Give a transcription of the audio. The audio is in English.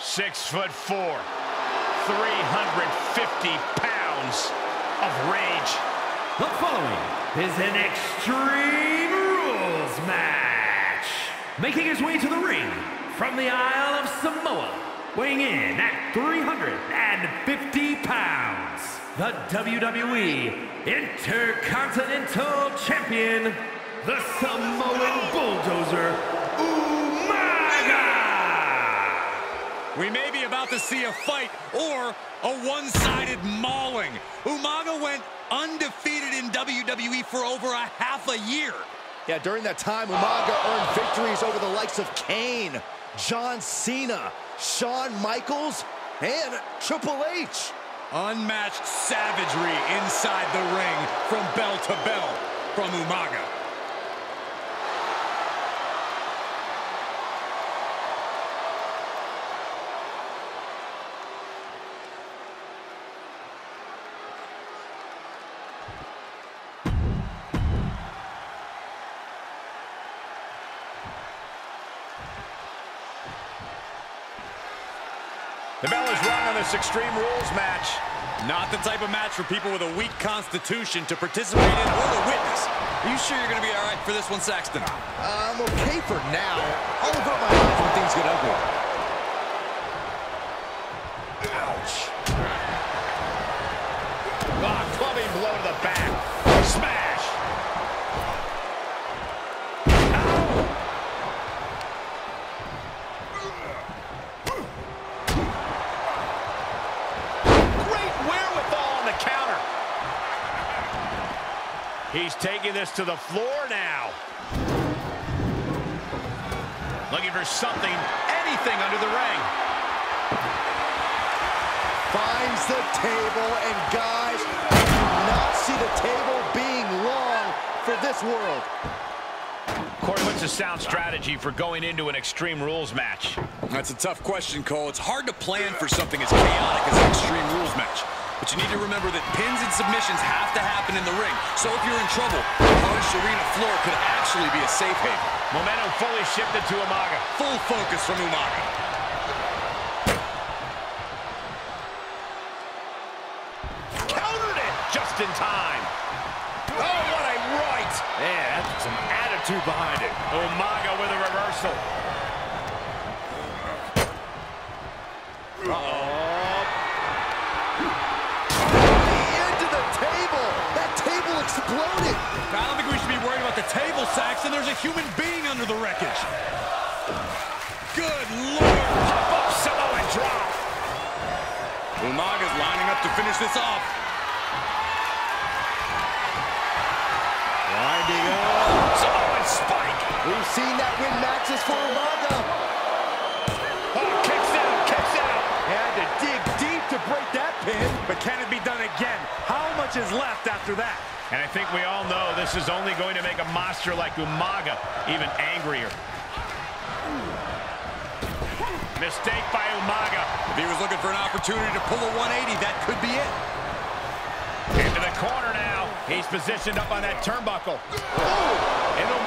Six foot four, 350 pounds of rage. The following is an Extreme Rules match. Making his way to the ring from the Isle of Samoa, weighing in at 350 pounds, the WWE Intercontinental Champion, the Samoan Bulldozer, Umaga! We may be about to see a fight or a one-sided mauling. Umaga went undefeated in WWE for over a half a year. Yeah, during that time, Umaga earned victories over the likes of Kane, John Cena, Shawn Michaels, and Triple H. Unmatched savagery inside the ring from bell to bell from Umaga. The bell is rung on this Extreme Rules match. Not the type of match for people with a weak constitution to participate in or to witness. Are you sure you're going to be all right for this one, Saxton? I'm okay for now. I'll avert my eyes when things get ugly. Ouch. Ah, clubbing blow to the back. He's taking this to the floor now. Looking for something, anything under the ring. Finds the table, and guys, I do not see the table being long for this world. Corey, what's a sound strategy for going into an Extreme Rules match? That's a tough question, Cole. It's hard to plan for something as chaotic as an Extreme Rules match. But you need to remember that pins and submissions have to happen in the ring. So if you're in trouble, the harsh arena floor could actually be a safe haven. Momentum fully shifted to Umaga. Full focus from Umaga. Countered it just in time. Oh, what a right. Yeah, that's some attitude behind it. Umaga with a reversal. Into exploded. I don't think we should be worried about the table, Saxton. There's a human being under the wreckage. Good lord. Up Samoan drop. Umaga's lining up to finish this off. Winding up. Samoan spike. We've seen that win matches for Umaga. Oh, kicks out, kicks out. Had to dig deep to break that pin, but can it be done again? How much is left after that? And I think we all know this is only going to make a monster like Umaga even angrier. Mistake by Umaga. If he was looking for an opportunity to pull a 180, that could be it. Into the corner now. He's positioned up on that turnbuckle. Into,